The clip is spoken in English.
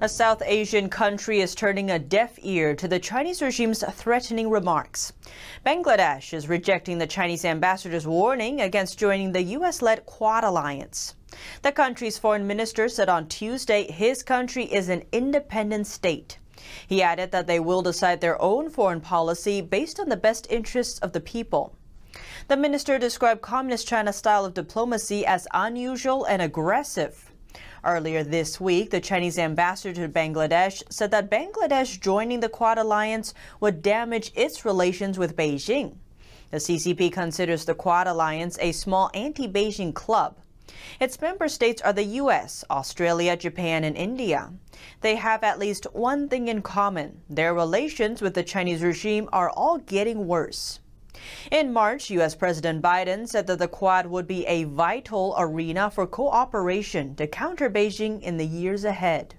A South Asian country is turning a deaf ear to the Chinese regime's threatening remarks. Bangladesh is rejecting the Chinese ambassador's warning against joining the U.S. led Quad alliance. The country's foreign minister said on Tuesday his country is an independent state. He added that they will decide their own foreign policy based on the best interests of the people. The minister described Communist China's style of diplomacy as unusual and aggressive. Earlier this week, the Chinese ambassador to Bangladesh said that Bangladesh joining the Quad alliance would damage its relations with Beijing. The CCP considers the Quad alliance a small anti-Beijing club. Its member states are the U.S., Australia, Japan, and India. They have at least one thing in common. Their relations with the Chinese regime are all getting worse. In March, U.S. President Biden said that the Quad would be a vital arena for cooperation to counter Beijing in the years ahead.